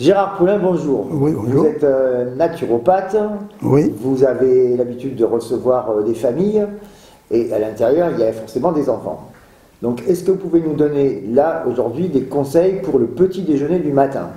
Gérard Poulain, bonjour. Oui, bonjour. Vous êtes euh, naturopathe. Oui. Vous avez l'habitude de recevoir euh, des familles et à l'intérieur, il y a forcément des enfants. Donc, est-ce que vous pouvez nous donner là, aujourd'hui, des conseils pour le petit déjeuner du matin?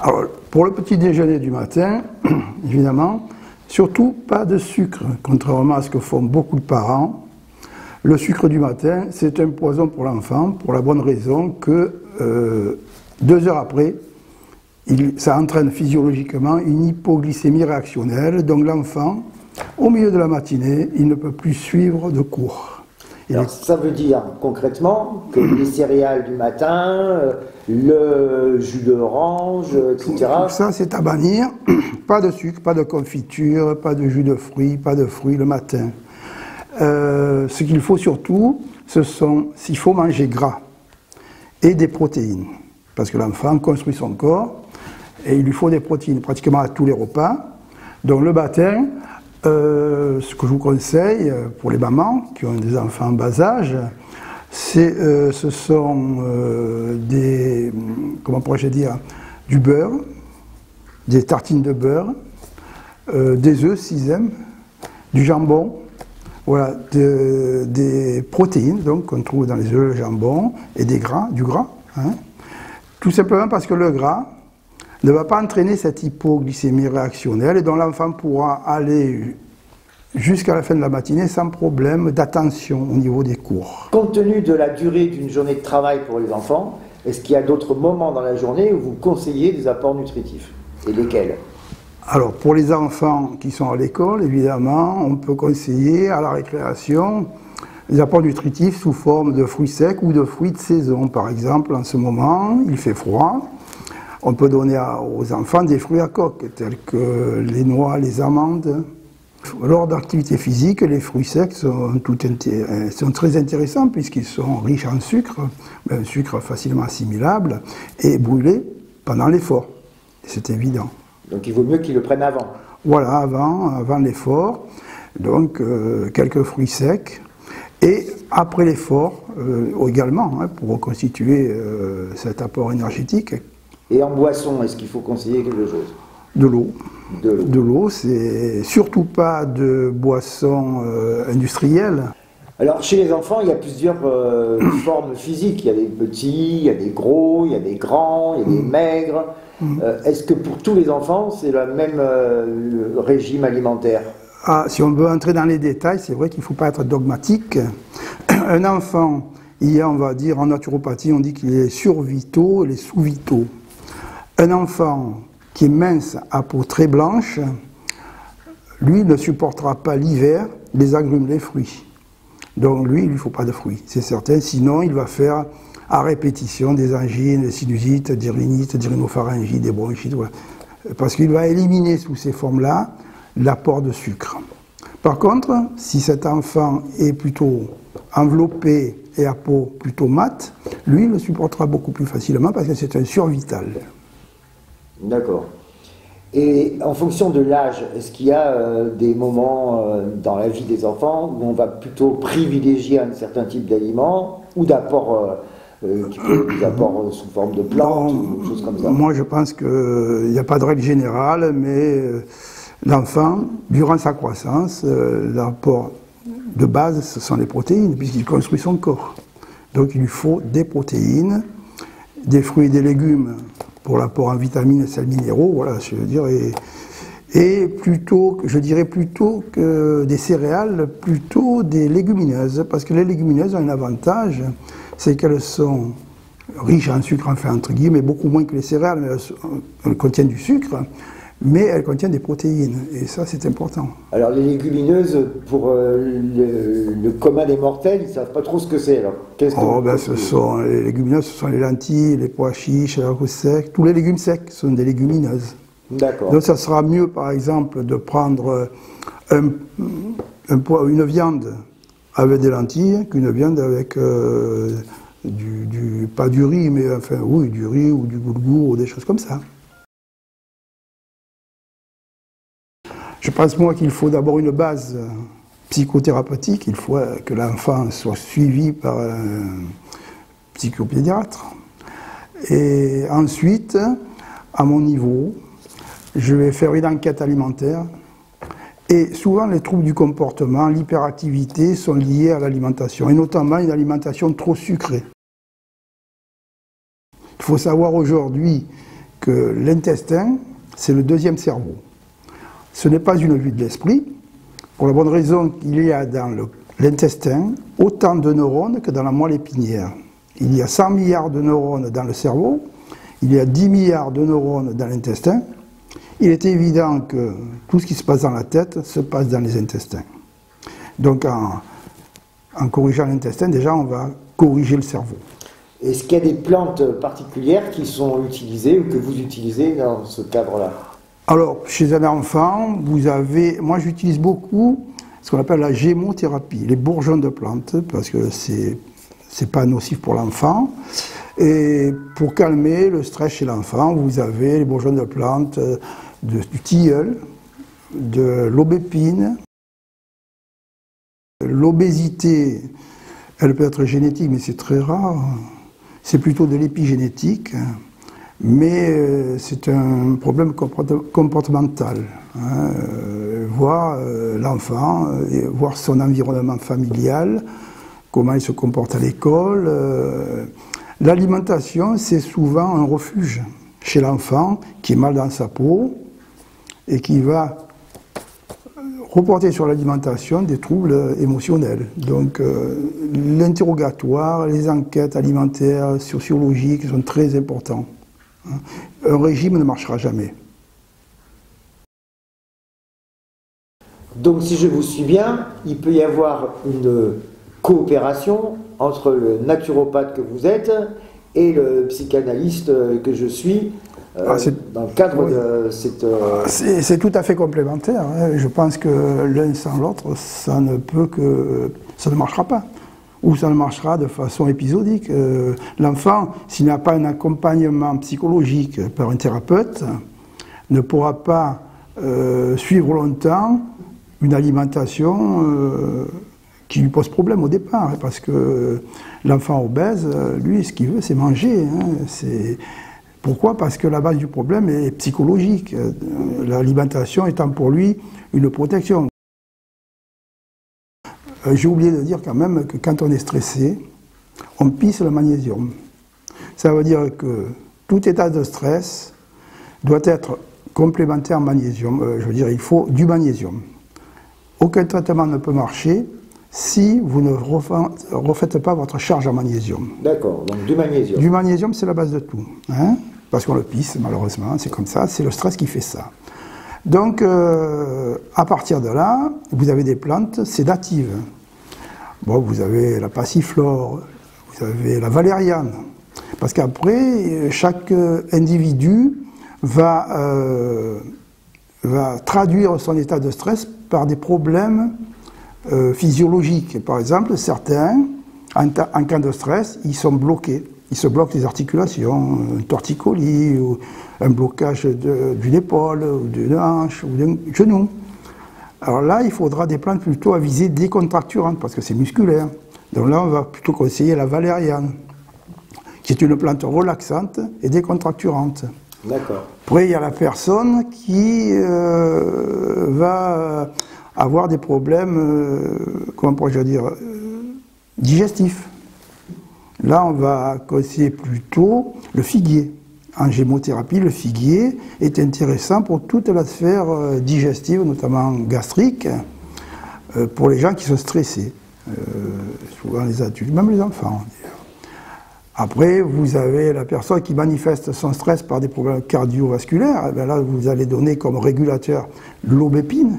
Alors, pour le petit déjeuner du matin, évidemment, surtout pas de sucre, contrairement à ce que font beaucoup de parents. Le sucre du matin, c'est un poison pour l'enfant, pour la bonne raison que euh, deux heures après, il- ça entraîne physiologiquement une hypoglycémie réactionnelle. Donc l'enfant, au milieu de la matinée, il ne peut plus suivre de cours. Il Alors, ça veut dire concrètement que les céréales du matin, euh, le jus d'orange, etc. Tout ça, c'est à bannir. Pas de sucre, pas de confiture, pas de jus de fruits, pas de fruits le matin. Euh, ce qu'il faut surtout, ce sont, s'il faut manger gras et des protéines. Parce que l'enfant construit son corps et il lui faut des protéines pratiquement à tous les repas. Donc le matin, euh, ce que je vous conseille euh, pour les mamans qui ont des enfants en bas âge, euh, ce sont euh, des, comment pourrais-je dire, du beurre, des tartines de beurre, des œufs sixième, du jambon, voilà, de- des protéines qu'on trouve dans les œufs, le jambon et des gras, du gras. hein. Tout simplement parce que le gras ne va pas entraîner cette hypoglycémie réactionnelle et dont l'enfant pourra aller jusqu'à la fin de la matinée sans problème d'attention au niveau des cours. Compte tenu de la durée d'une journée de travail pour les enfants, est-ce qu'il y a d'autres moments dans la journée où vous conseillez des apports nutritifs Et lesquels? Alors, pour les enfants qui sont à l'école, évidemment, on peut conseiller à la récréation des apports nutritifs sous forme de fruits secs ou de fruits de saison. Par exemple, en ce moment, il fait froid. On peut donner aux enfants des fruits à coque, tels que les noix, les amandes. Lors d'activité physique, les fruits secs sont, tout euh, sont très intéressants puisqu'ils sont riches en sucre, un sucre facilement assimilable, et brûlés pendant l'effort. C'est évident. Donc il vaut mieux qu'ils le prennent avant. Voilà, avant, avant l'effort, donc euh, quelques fruits secs. Et après l'effort, euh, également, hein, pour reconstituer euh, cet apport énergétique, Et en boisson, est-ce qu'il faut conseiller quelque chose? De l'eau. De l'eau. C'est surtout pas de boissons euh, industrielles. Alors chez les enfants, il y a plusieurs euh, formes physiques. Il y a des petits, il y a des gros, il y a des grands, il y a des maigres. Euh, est-ce que pour tous les enfants, c'est le même régime alimentaire? Ah, si on veut entrer dans les détails, c'est vrai qu'il ne faut pas être dogmatique. Un enfant, il y a, on va dire, en naturopathie, on dit qu'il est survitaux et les sous-vitaux. Un enfant qui est mince à peau très blanche, lui ne supportera pas l'hiver, les agrumes, les fruits. Donc lui, il ne lui faut pas de fruits, c'est certain. Sinon, il va faire à répétition des angines, des sinusites, des rhinites, des rhinopharyngites, des bronchites. Parce qu'il va éliminer sous ces formes-là l'apport de sucre. Par contre, si cet enfant est plutôt enveloppé et à peau plutôt mate, lui, il le supportera beaucoup plus facilement parce que c'est un survital. D'accord. Et en fonction de l'âge, est-ce qu'il y a euh, des moments euh, dans la vie des enfants où on va plutôt privilégier un certain type d'aliments ou d'apports euh, euh, sous forme de plantes ou des choses comme ça? Moi, je pense qu'il n'y a pas de règle générale, mais l'enfant, durant sa croissance, l'apport de base, ce sont les protéines, puisqu'il construit son corps. Donc, il lui faut des protéines, des fruits et des légumes pour l'apport en vitamines et sels minéraux, voilà, je veux dire, et, plutôt, je dirais plutôt que des céréales, plutôt des légumineuses, parce que les légumineuses ont un avantage, c'est qu'elles sont riches en sucre, enfin entre guillemets, beaucoup moins que les céréales, mais elles contiennent du sucre, mais elles contiennent des protéines, et ça c'est important. Alors les légumineuses, pour euh, le, le commun des mortels, ils ne savent pas trop ce que c'est. Alors, qu'est-ce que Oh, ben, ce sont les légumineuses, ce sont les lentilles, les pois chiches, les haricots secs, tous les légumes secs sont des légumineuses. D'accord. Donc ça sera mieux, par exemple, de prendre un, un pois- une viande avec des lentilles qu'une viande avec euh, du, du- pas du riz, mais enfin oui, du riz ou du boulgour ou des choses comme ça. Je pense moi qu'il faut d'abord une base euh, psychothérapeutique, il faut euh, que l'enfant soit suivi par un psychopédiatre. Et ensuite, à mon niveau, je vais faire une enquête alimentaire. Et souvent, les troubles du comportement, l'hyperactivité sont liés à l'alimentation, et notamment une alimentation trop sucrée. Il faut savoir aujourd'hui que l'intestin, c'est le deuxième cerveau. Ce n'est pas une vue de l'esprit, pour la bonne raison qu'il y a dans l'intestin autant de neurones que dans la moelle épinière. Il y a 100 milliards de neurones dans le cerveau, il y a 10 milliards de neurones dans l'intestin. Il est évident que tout ce qui se passe dans la tête se passe dans les intestins. Donc en, en corrigeant l'intestin, déjà on va corriger le cerveau. Est-ce qu'il y a des plantes particulières qui sont utilisées ou que vous utilisez dans ce cadre-là? Alors, chez un enfant, vous avez. Moi, j'utilise beaucoup ce qu'on appelle la gémothérapie, les bourgeons de plantes, parce que c'est c'est pas nocif pour l'enfant. Et pour calmer le stress chez l'enfant, vous avez les bourgeons de plantes euh, du tilleul, de l'aubépine. L'obésité, elle peut être génétique, mais c'est très rare. C'est plutôt de l'épigénétique, mais euh, c'est un problème comportemental. Hein, euh, voir l'enfant, voir son environnement familial, comment il se comporte à l'école. Euh, l'alimentation, c'est souvent un refuge chez l'enfant qui est mal dans sa peau et qui va reporter sur l'alimentation des troubles émotionnels. Donc euh, l'interrogatoire, les enquêtes alimentaires, sociologiques sont très importants. Un régime ne marchera jamais. Donc si je vous suis bien, il peut y avoir une coopération entre le naturopathe que vous êtes et le psychanalyste que je suis euh, ah, dans le cadre de cette... Euh, c'est tout à fait complémentaire. Hein. Je pense que l'un sans l'autre, ça ne peut que... ça ne marchera pas. Ou ça ne marchera de façon épisodique. Euh, l'enfant, s'il n'a pas un accompagnement psychologique par un thérapeute, ne pourra pas suivre longtemps une alimentation qui lui pose problème au départ, hein, parce que l'enfant obèse, lui, ce qu'il veut, c'est manger. Hein, pourquoi? Parce que la base du problème est psychologique, l'alimentation étant pour lui une protection. Euh, j'ai oublié de dire quand même que quand on est stressé, on pisse le magnésium. Ça veut dire que tout état de stress doit être complémentaire en magnésium. Euh, je veux dire, il faut du magnésium. Aucun traitement ne peut marcher si vous ne refaites pas votre charge en magnésium. D'accord, donc du magnésium. Du magnésium, c'est la base de tout. Hein parce qu'on le pisse, malheureusement, c'est comme ça, c'est le stress qui fait ça. Donc, euh, à partir de là, vous avez des plantes sédatives. Bon, vous avez la passiflore, vous avez la valériane. Parce qu'après, chaque individu va, euh, va traduire son état de stress par des problèmes euh, physiologiques. Par exemple, certains, en, cas de stress, ils sont bloqués. Ils se bloquent les articulations, un torticolis, ou un blocage d'une épaule, ou d'une hanche, ou d'un genou. Alors là, il faudra des plantes plutôt à visée décontracturante, parce que c'est musculaire. Donc là, on va plutôt conseiller la valériane, qui est une plante relaxante et décontracturante. D'accord. Après, il y a la personne qui euh, va avoir des problèmes, euh, comment pourrais-je dire, euh, digestifs. Là, on va conseiller plutôt le figuier. En gémothérapie, le figuier est intéressant pour toute la sphère euh, digestive, notamment gastrique, pour les gens qui sont stressés, souvent les adultes, même les enfants. Après, vous avez la personne qui manifeste son stress par des problèmes cardiovasculaires. Eh là, vous allez donner comme régulateur l'aubépine,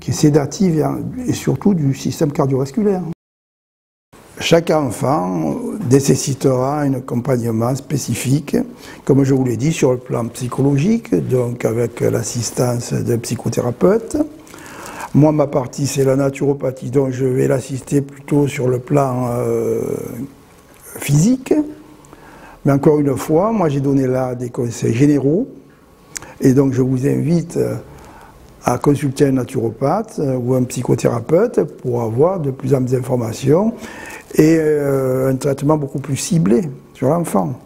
qui est sédative et surtout du système cardiovasculaire. Chaque enfant nécessitera un accompagnement spécifique, comme je vous l'ai dit, sur le plan psychologique, donc avec l'assistance d'un psychothérapeute. Moi, ma partie, c'est la naturopathie, donc je vais l'assister plutôt sur le plan euh, physique. Mais encore une fois, moi, j'ai donné là des conseils généraux, et donc je vous invite à consulter un naturopathe ou un psychothérapeute pour avoir de plus amples informations et euh, un traitement beaucoup plus ciblé sur l'enfant.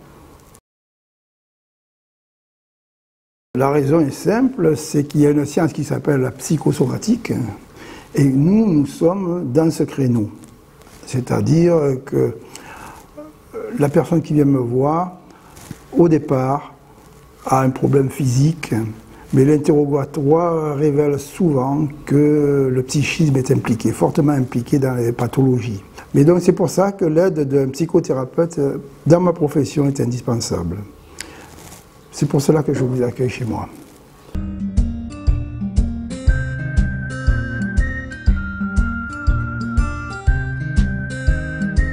La raison est simple, c'est qu'il y a une science qui s'appelle la psychosomatique, et nous, nous sommes dans ce créneau. C'est-à-dire que la personne qui vient me voir, au départ, a un problème physique, mais l'interrogatoire révèle souvent que le psychisme est impliqué, fortement impliqué dans les pathologies. Mais donc c'est pour ça que l'aide d'un psychothérapeute dans ma profession est indispensable. C'est pour cela que je vous accueille chez moi.